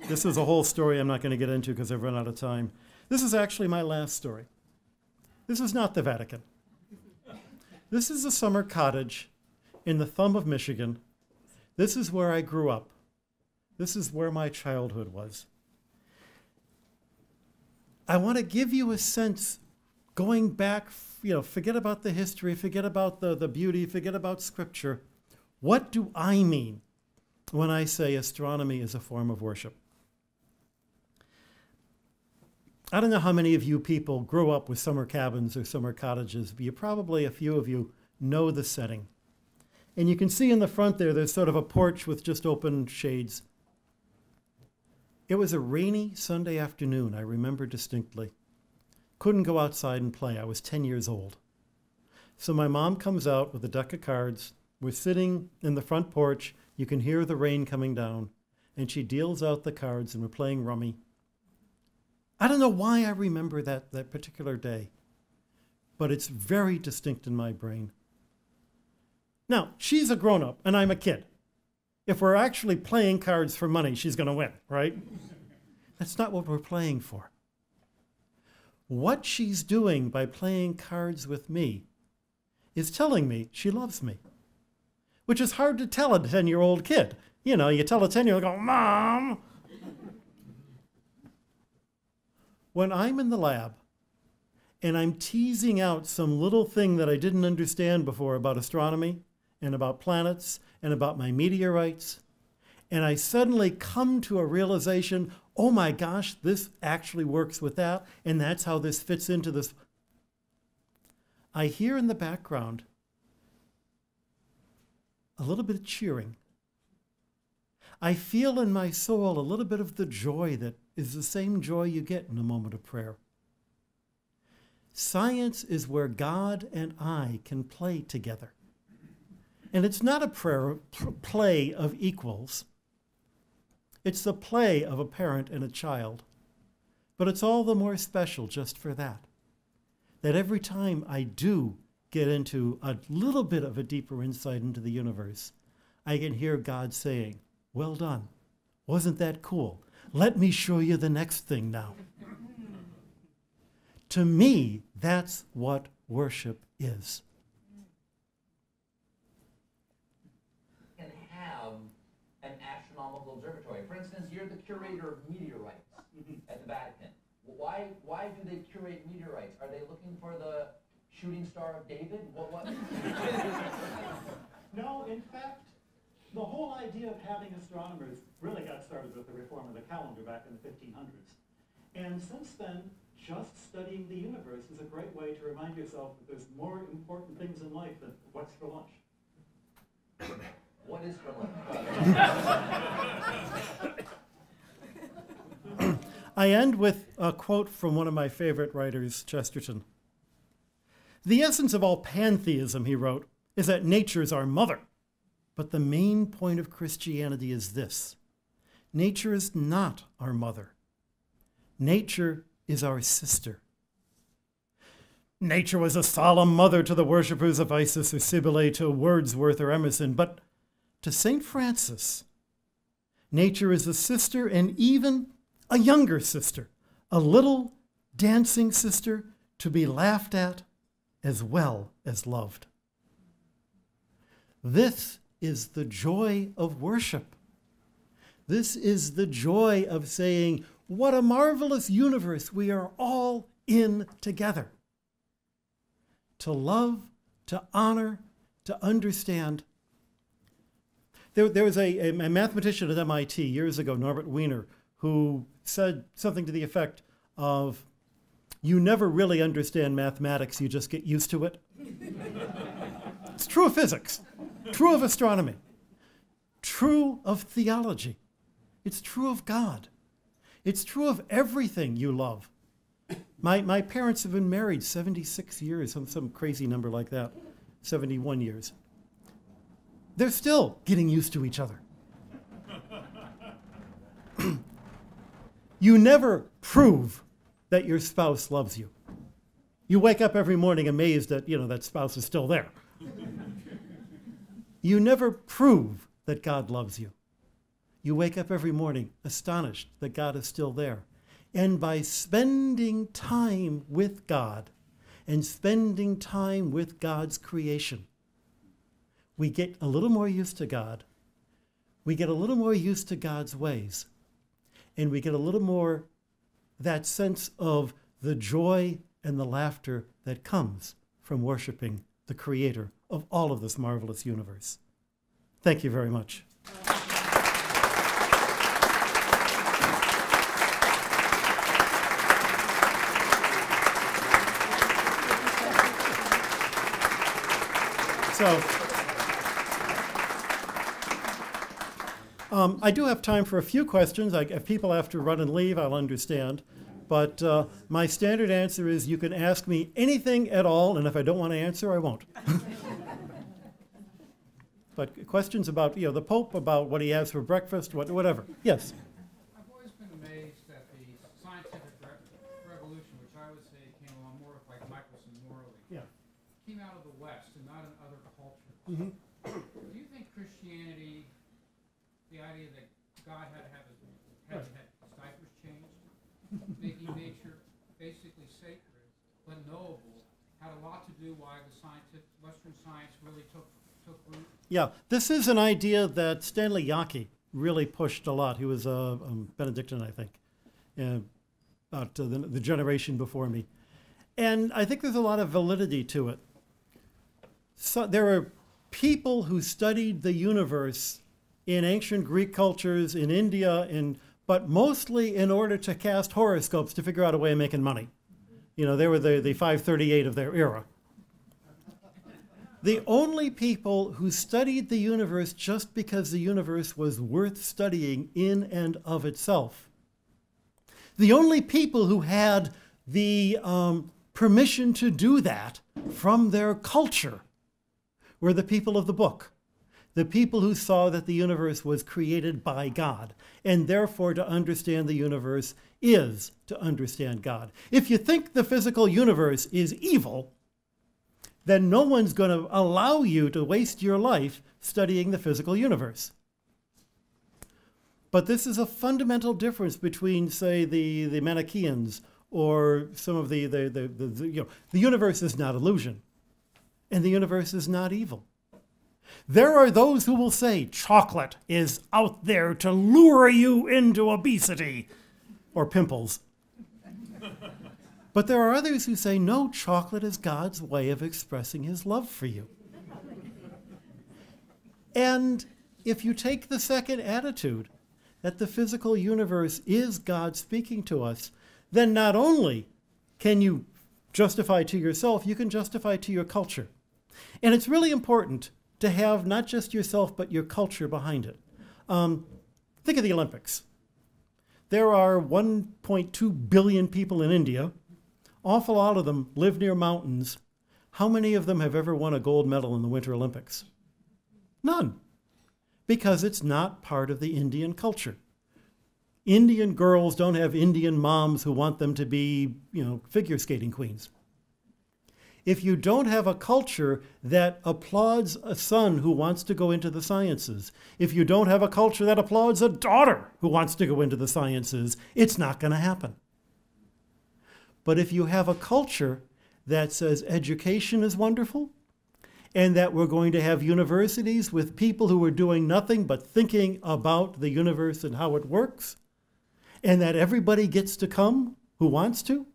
this is a whole story I'm not going to get into because I've run out of time. This is actually my last story. This is not the Vatican. This is a summer cottage in the thumb of Michigan. This is where I grew up. This is where my childhood was. I want to give you a sense going back, you know, forget about the history, forget about the, the beauty, forget about scripture. What do I mean when I say astronomy is a form of worship? I don't know how many of you people grew up with summer cabins or summer cottages, but you probably, a few of you, know the setting. And you can see in the front there, there's sort of a porch with just open shades. It was a rainy Sunday afternoon, I remember distinctly. Couldn't go outside and play. I was 10 years old. So my mom comes out with a deck of cards. We're sitting in the front porch. You can hear the rain coming down. And she deals out the cards, and we're playing rummy. I don't know why I remember that, that particular day, but it's very distinct in my brain. Now, she's a grown up, and I'm a kid. If we're actually playing cards for money, she's going to win, right? That's not what we're playing for. What she's doing by playing cards with me is telling me she loves me, which is hard to tell a 10 year old kid. You know, you tell a 10 year old, go, Mom. When I'm in the lab and I'm teasing out some little thing that I didn't understand before about astronomy and about planets and about my meteorites, and I suddenly come to a realization oh my gosh, this actually works with that, and that's how this fits into this. I hear in the background a little bit of cheering. I feel in my soul a little bit of the joy that is the same joy you get in a moment of prayer. Science is where God and I can play together. And it's not a prayer, play of equals. It's the play of a parent and a child. But it's all the more special just for that. That every time I do get into a little bit of a deeper insight into the universe, I can hear God saying, Well done. Wasn't that cool? Let me show you the next thing now. to me, that's what worship is. And have an astronomical observatory. For instance, you're the curator of meteorites at the Vatican. Why, why do they curate meteorites? Are they looking for the shooting star of David? What, what? no, in fact, the whole idea of having astronomers really got started with the reform of the calendar back in the 1500s. And since then, just studying the universe is a great way to remind yourself that there's more important things in life than what's for lunch. What is for lunch? I end with a quote from one of my favorite writers, Chesterton. The essence of all pantheism, he wrote, is that nature is our mother. But the main point of Christianity is this nature is not our mother, nature is our sister. Nature was a solemn mother to the worshippers of Isis or Cybele, to Wordsworth or Emerson, but to St. Francis, nature is a sister and even a younger sister, a little dancing sister to be laughed at as well as loved. This is the joy of worship. This is the joy of saying, What a marvelous universe we are all in together. To love, to honor, to understand. There, there was a, a, mathematician at MIT years ago, Norbert Wiener, who said something to the effect of, You never really understand mathematics, you just get used to it. it's true of physics, true of astronomy, true of theology, it's true of God, it's true of everything you love. My, my parents have been married 76 years, some, some crazy number like that, 71 years. They're still getting used to each other. You never prove that your spouse loves you. You wake up every morning amazed that, you know, that spouse is still there. You never prove that God loves you. You wake up every morning astonished that God is still there. And by spending time with God and spending time with God's creation, we get a little more used to God. We get a little more used to God's ways and we get a little more that sense of the joy and the laughter that comes from worshiping the creator of all of this marvelous universe. Thank you very much. So, Um, I do have time for a few questions. I, if people have to run and leave, I'll understand. But uh, my standard answer is you can ask me anything at all, and if I don't want to answer, I won't. but questions about you know the Pope, about what he has for breakfast, what, whatever. Yes. I've always been amazed at the scientific re- revolution, which I would say came along more like Michelson Morley. Yeah. Came out of the West and not in other cultures. Mhm. Do you think Christianity, the idea that God had to have his, had to have his diapers changed, making nature basically sacred but knowable, had a lot to do why the scientific Western science really took? Yeah, this is an idea that Stanley Jaki really pushed a lot. He was a um, Benedictine, I think, uh, about uh, the, the generation before me. And I think there's a lot of validity to it. So there are people who studied the universe in ancient Greek cultures, in India, in, but mostly in order to cast horoscopes to figure out a way of making money. You know, they were the, the 538 of their era. The only people who studied the universe just because the universe was worth studying in and of itself. The only people who had the um, permission to do that from their culture were the people of the book. The people who saw that the universe was created by God, and therefore to understand the universe is to understand God. If you think the physical universe is evil, then no one's going to allow you to waste your life studying the physical universe. But this is a fundamental difference between, say, the, the Manichaeans or some of the, the, the, the, the you know, the universe is not illusion, and the universe is not evil. There are those who will say chocolate is out there to lure you into obesity or pimples. But there are others who say, no, chocolate is God's way of expressing his love for you. And if you take the second attitude, that the physical universe is God speaking to us, then not only can you justify to yourself, you can justify to your culture. And it's really important to have not just yourself, but your culture behind it. Um, think of the Olympics. There are 1.2 billion people in India awful lot of them live near mountains. How many of them have ever won a gold medal in the Winter Olympics? None, because it's not part of the Indian culture. Indian girls don't have Indian moms who want them to be, you know, figure skating queens. If you don't have a culture that applauds a son who wants to go into the sciences, if you don't have a culture that applauds a daughter who wants to go into the sciences, it's not going to happen. But if you have a culture that says education is wonderful, and that we're going to have universities with people who are doing nothing but thinking about the universe and how it works, and that everybody gets to come who wants to,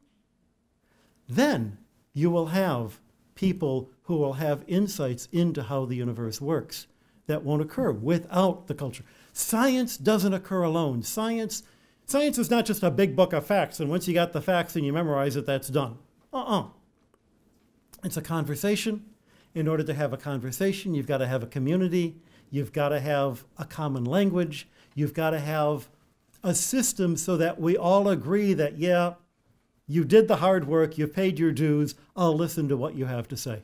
then you will have people who will have insights into how the universe works that won't occur without the culture. Science doesn't occur alone. Science Science is not just a big book of facts, and once you got the facts and you memorize it, that's done. Uh uh It's a conversation. In order to have a conversation, you've got to have a community, you've got to have a common language, you've got to have a system so that we all agree that, yeah, you did the hard work, you've paid your dues, I'll listen to what you have to say.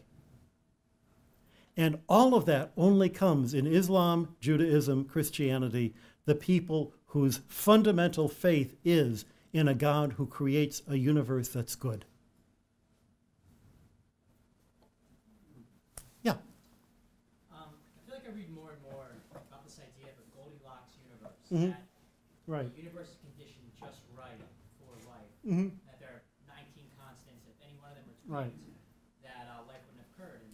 And all of that only comes in Islam, Judaism, Christianity, the people whose fundamental faith is in a God who creates a universe that's good. Yeah. Um, I feel like I read more and more about this idea of a Goldilocks universe. Mhm. That Right. the universe is conditioned just right for life. Mhm. That there are 19 constants. If any one of them were Right. tweaked, that uh, life wouldn't have occurred. And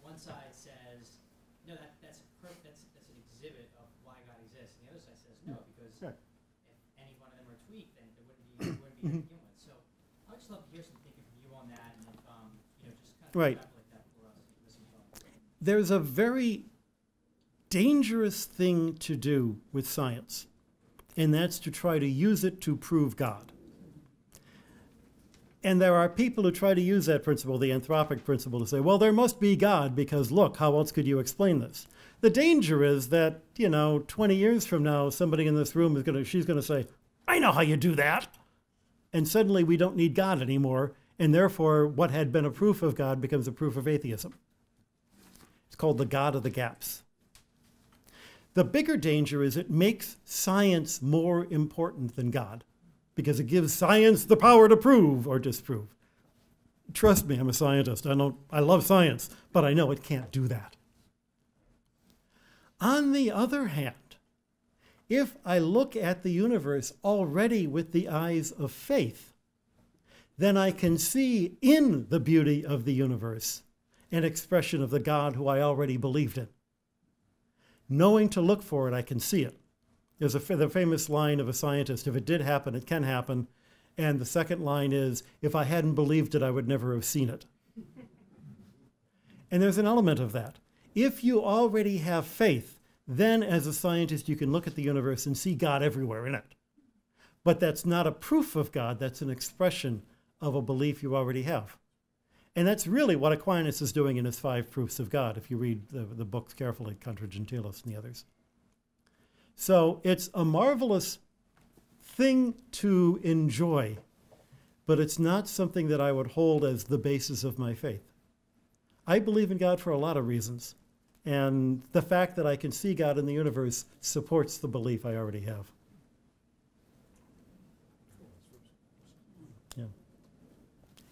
one side says, no, that, that's, per- that's, that's an exhibit of why God exists. And the other side says, no, because Right. if any one of them were tweaked, then there wouldn't be, there wouldn't be Mhm. to begin with. So I'd just love to hear some thinking from you on that, and if, um, you know, just kind of Right. extrapolate that for us. Listen to There's a very dangerous thing to do with science, and that's to try to use it to prove God. And there are people who try to use that principle, the anthropic principle, to say, well, there must be God because look, how else could you explain this? The danger is that, you know, 20 years from now, somebody in this room is going to, she's going to say, I know how you do that. And suddenly we don't need God anymore. And therefore, what had been a proof of God becomes a proof of atheism. It's called the God of the gaps. The bigger danger is it makes science more important than God because it gives science the power to prove or disprove. Trust me, I'm a scientist. I, know, I love science, but I know it can't do that. On the other hand, if I look at the universe already with the eyes of faith, then I can see in the beauty of the universe an expression of the God who I already believed in. Knowing to look for it, I can see it. There's a the famous line of a scientist if it did happen, it can happen. And the second line is if I hadn't believed it, I would never have seen it. and there's an element of that. If you already have faith, then as a scientist, you can look at the universe and see God everywhere in it. But that's not a proof of God, that's an expression of a belief you already have. And that's really what Aquinas is doing in his five proofs of God, if you read the, the books carefully, Contra Gentiles and the others. So it's a marvelous thing to enjoy, but it's not something that I would hold as the basis of my faith. I believe in God for a lot of reasons, and the fact that I can see God in the universe supports the belief I already have. Yeah.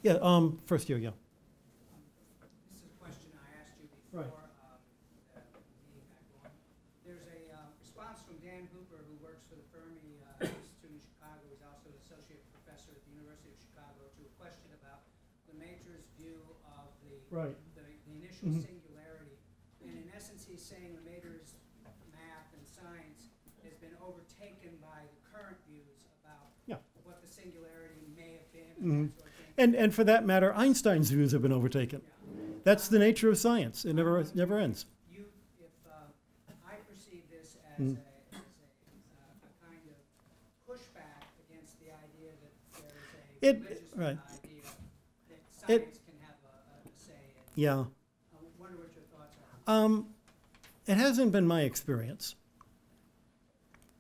Yeah, um, first year, yeah. This is a question I asked you before. Right. um, meeting back on. There's a response from Dan Hooper, who works for the Fermi Institute in Chicago. He's also an associate professor at the University of Chicago, to a question about Lemaitre's view of the, Right. the, the initial Mhm. singularity. And in essence, he's saying Lemaitre's math and science has been overtaken by the current views about Yeah. what the singularity may have been Mhm. and sort of. And, and for that matter, Einstein's views have been overtaken. That's the nature of science. It never, never ends. You, if, uh, I perceive this as Mm. a, as a, uh, a kind of pushback against the idea that there is a It- religious right. idea that It- science can have a, a say in. Yeah. I wonder what your thoughts are. Um, it hasn't been my experience.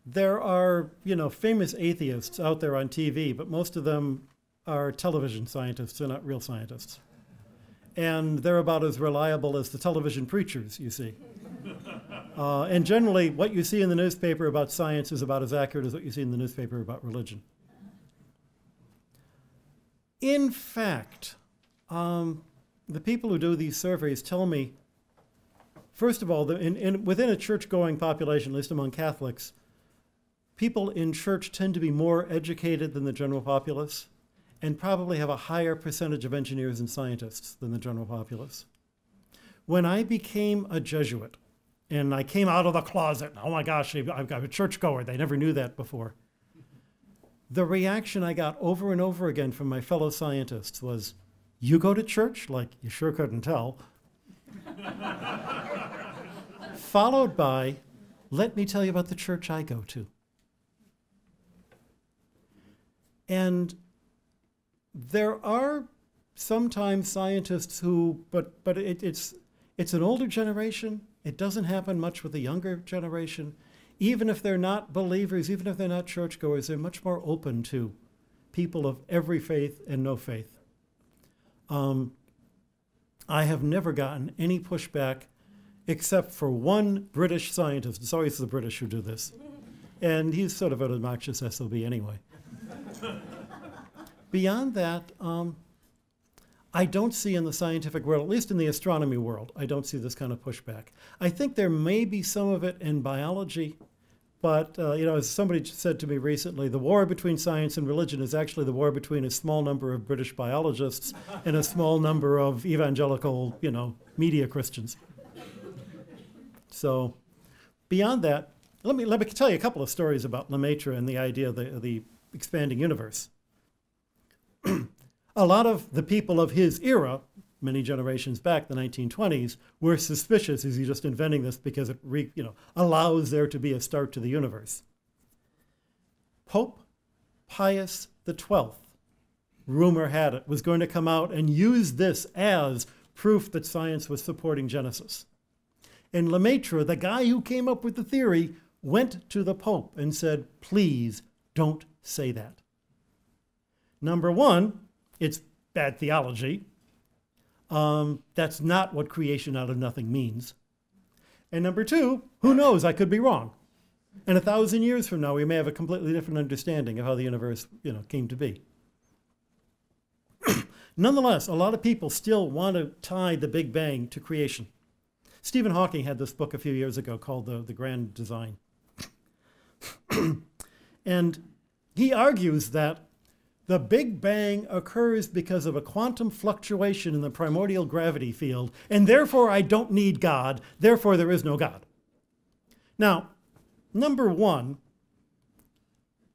There are, you know, famous atheists out there on TV, but most of them are television scientists. They're not real scientists. And they're about as reliable as the television preachers, you see. Uh, and generally, what you see in the newspaper about science is about as accurate as what you see in the newspaper about religion. In fact, um, the people who do these surveys tell me First of all, the, in, in, within a church going population, at least among Catholics, people in church tend to be more educated than the general populace and probably have a higher percentage of engineers and scientists than the general populace. When I became a Jesuit and I came out of the closet, oh my gosh, I'm a churchgoer, they never knew that before. The reaction I got over and over again from my fellow scientists was, You go to church? Like, you sure couldn't tell followed by, let me tell you about the church I go to. And there are sometimes scientists who, but, but it, it's, it's an older generation. It doesn't happen much with the younger generation. Even if they're not believers, even if they're not churchgoers, they're much more open to people of every faith and no faith. Um, I have never gotten any pushback except for one British scientist. It's always the British who do this. And he's sort of an obnoxious SOB anyway. Beyond that, um, I don't see in the scientific world, at least in the astronomy world, I don't see this kind of pushback. I think there may be some of it in biology, but uh, you know, as somebody said to me recently, the war between science and religion is actually the war between a small number of British biologists and a small number of evangelical, you know, media Christians. So, beyond that, let me let me tell you a couple of stories about Lemaitre and the idea of the, the expanding universe. a lot of the people of his era, many generations back, the 1920s, were suspicious. Is he just inventing this because it re, you know allows there to be a start to the universe? Pope Pius XII, rumor had it, was going to come out and use this as proof that science was supporting Genesis. And Lemaitre, the guy who came up with the theory, went to the Pope and said, please don't say that. Number one, it's bad theology. Um, that's not what creation out of nothing means. And number two, who knows? I could be wrong. And a thousand years from now, we may have a completely different understanding of how the universe, you know, came to be. Nonetheless, a lot of people still want to tie the Big Bang to creation. Stephen Hawking had this book a few years ago called The, the Grand Design. and he argues that the Big Bang occurs because of a quantum fluctuation in the primordial gravity field, and therefore I don't need God, therefore there is no God. Now, number one,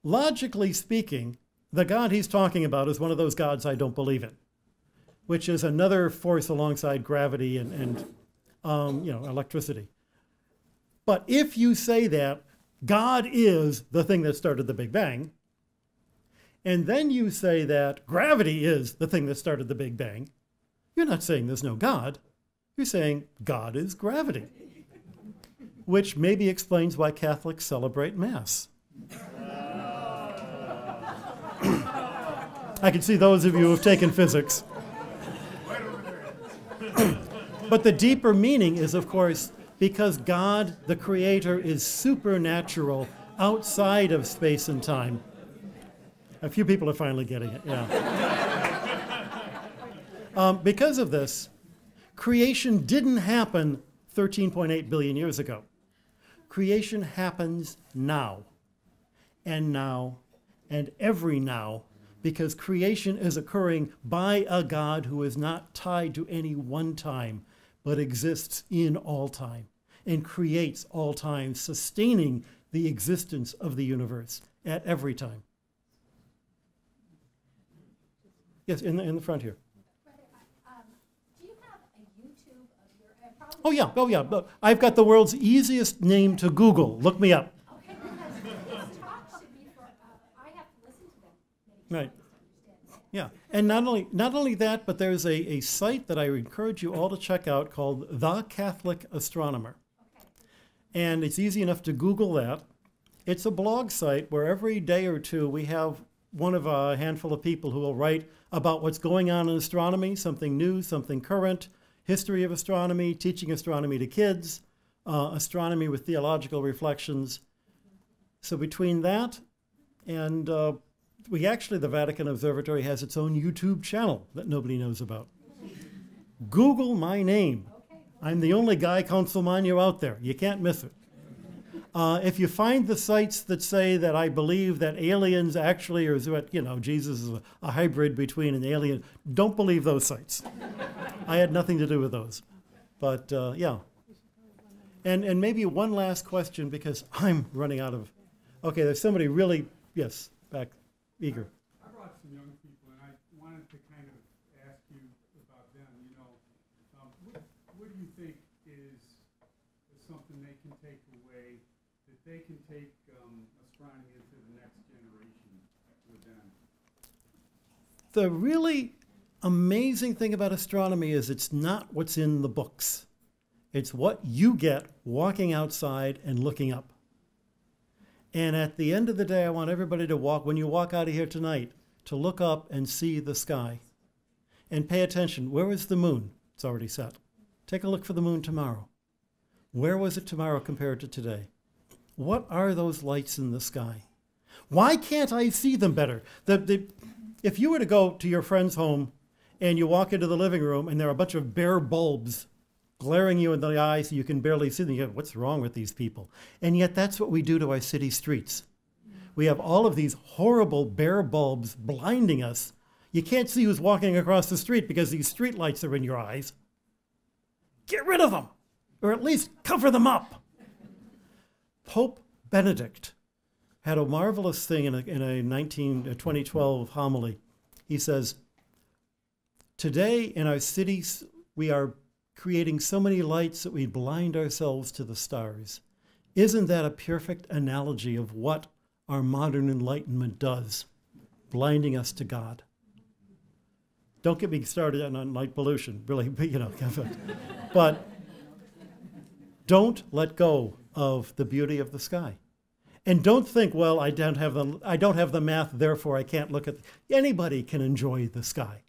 logically speaking, the God he's talking about is one of those gods I don't believe in, which is another force alongside gravity and, and um, you know, electricity. But if you say that God is the thing that started the Big Bang, and then you say that gravity is the thing that started the Big Bang, you're not saying there's no God. You're saying God is gravity, which maybe explains why Catholics celebrate Mass. I can see those of you who have taken physics. But the deeper meaning is, of course, because God, the Creator, is supernatural outside of space and time. A few people are finally getting it, yeah. um, because of this, creation didn't happen 13.8 billion years ago. Creation happens now, and now, and every now, because creation is occurring by a God who is not tied to any one time, but exists in all time and creates all time, sustaining the existence of the universe at every time. Yes, in the, in the front here. Oh yeah, oh yeah. But I've got the world's easiest name to Google. Look me up. Right. And not only not only that, but there's a, a site that I encourage you all to check out called The Catholic Astronomer. And it's easy enough to Google that. It's a blog site where every day or two we have one of a handful of people who will write about what's going on in astronomy, something new, something current, history of astronomy, teaching astronomy to kids, uh, astronomy with theological reflections. So between that and uh, we actually, the Vatican Observatory has its own YouTube channel that nobody knows about. Google my name. I'm the only Guy Consolmagno out there. You can't miss it. Uh, if you find the sites that say that I believe that aliens actually are what, you know, Jesus is a, a hybrid between an alien, don't believe those sites. I had nothing to do with those. But uh, yeah. And, and maybe one last question because I'm running out of. Okay, there's somebody really, yes, back eager. I brought some young people, and I wanted to kind of ask you about them. You know, um, what, what do you think is, is something they can take away that they can take um, astronomy into the next generation with them? The really amazing thing about astronomy is it's not what's in the books. It's what you get walking outside and looking up. And at the end of the day, I want everybody to walk, when you walk out of here tonight, to look up and see the sky. And pay attention. Where is the moon? It's already set. Take a look for the moon tomorrow. Where was it tomorrow compared to today? What are those lights in the sky? Why can't I see them better? The, the, if you were to go to your friend's home and you walk into the living room and there are a bunch of bare bulbs glaring you in the eye so you can barely see them. You go, what's wrong with these people? And yet that's what we do to our city streets. We have all of these horrible bare bulbs blinding us. You can't see who's walking across the street because these street lights are in your eyes. Get rid of them, or at least cover them up. Pope Benedict had a marvelous thing in a, in a, 19, a 2012 homily. He says, Today in our cities, we are creating so many lights that we blind ourselves to the stars. Isn't that a perfect analogy of what our modern enlightenment does, blinding us to God? Don't get me started on light pollution, really, but, you know, but Don't let go of the beauty of the sky. And don't think, well, I don't have the, I don't have the math, therefore I can't look at. Anybody can enjoy the sky.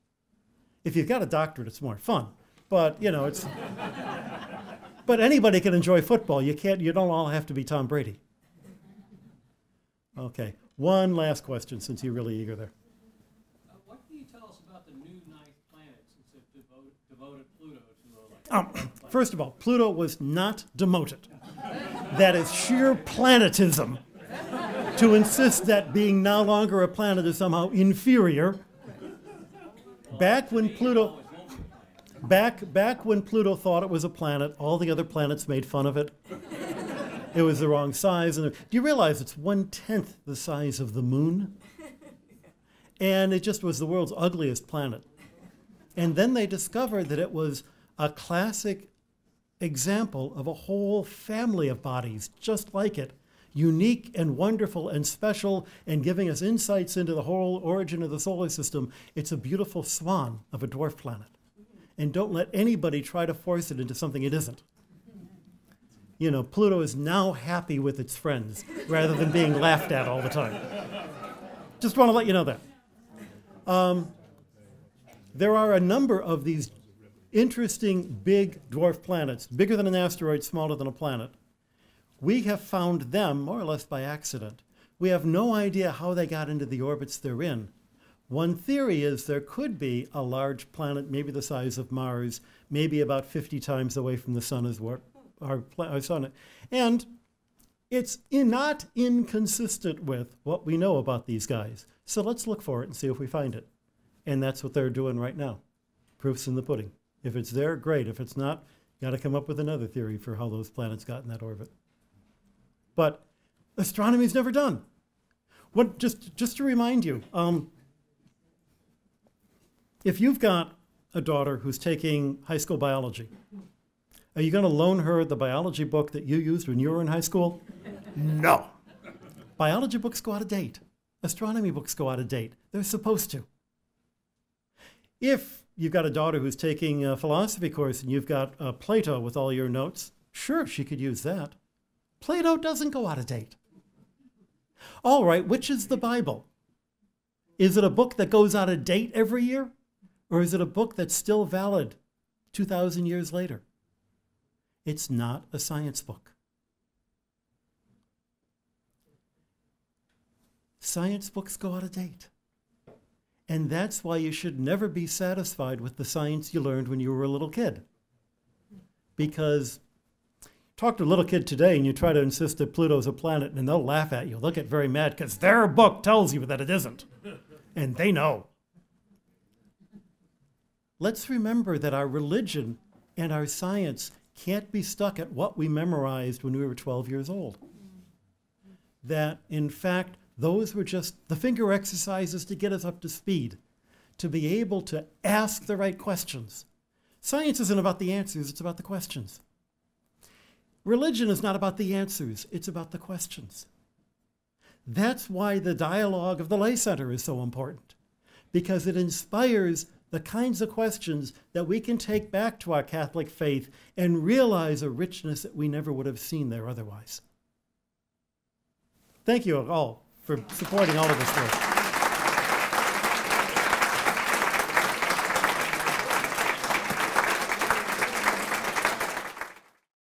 If you've got a doctorate, it's more fun. But, you know, it's. but anybody can enjoy football. You, can't, you don't all have to be Tom Brady. Okay, one last question since you're really eager there. Uh, what can you tell us about the new ninth planet since it devoted, devoted Pluto to a like, Um, first of all, Pluto was not demoted. That is sheer planetism. To insist that being no longer a planet is somehow inferior. Back when Pluto back back when Pluto thought it was a planet, all the other planets made fun of it. It was the wrong size. And do you realize it's one tenth the size of the moon? And it just was the world's ugliest planet. And then they discovered that it was a classic example of a whole family of bodies just like it, unique and wonderful and special, and giving us insights into the whole origin of the solar system. It's a beautiful swan of a dwarf planet. And don't let anybody try to force it into something it isn't. You know, Pluto is now happy with its friends rather than being laughed at all the time. Just want to let you know that. Um, there are a number of these interesting big dwarf planets, bigger than an asteroid, smaller than a planet. We have found them more or less by accident. We have no idea how they got into the orbits they're in. One theory is there could be a large planet, maybe the size of Mars, maybe about 50 times away from the sun as our, our, our sun. And it's in, not inconsistent with what we know about these guys. So let's look for it and see if we find it. And that's what they're doing right now. Proof's in the pudding. If it's there, great. If it's not, got to come up with another theory for how those planets got in that orbit. But astronomy's never done. What, just, just to remind you, um, if you've got a daughter who's taking high school biology, are you going to loan her the biology book that you used when you were in high school? no. Biology books go out of date. Astronomy books go out of date. They're supposed to. If you've got a daughter who's taking a philosophy course and you've got uh, Plato with all your notes, sure, she could use that. Plato doesn't go out of date. All right, which is the Bible? Is it a book that goes out of date every year? Or is it a book that's still valid 2,000 years later? It's not a science book. Science books go out of date. And that's why you should never be satisfied with the science you learned when you were a little kid. Because talk to a little kid today and you try to insist that Pluto's a planet and they'll laugh at you. They'll get very mad because their book tells you that it isn't. And they know. Let's remember that our religion and our science can't be stuck at what we memorized when we were 12 years old. That, in fact, those were just the finger exercises to get us up to speed, to be able to ask the right questions. Science isn't about the answers, it's about the questions. Religion is not about the answers, it's about the questions. That's why the dialogue of the Lay Centre is so important, because it inspires the kinds of questions that we can take back to our Catholic faith and realize a richness that we never would have seen there otherwise. Thank you all for supporting all of this work.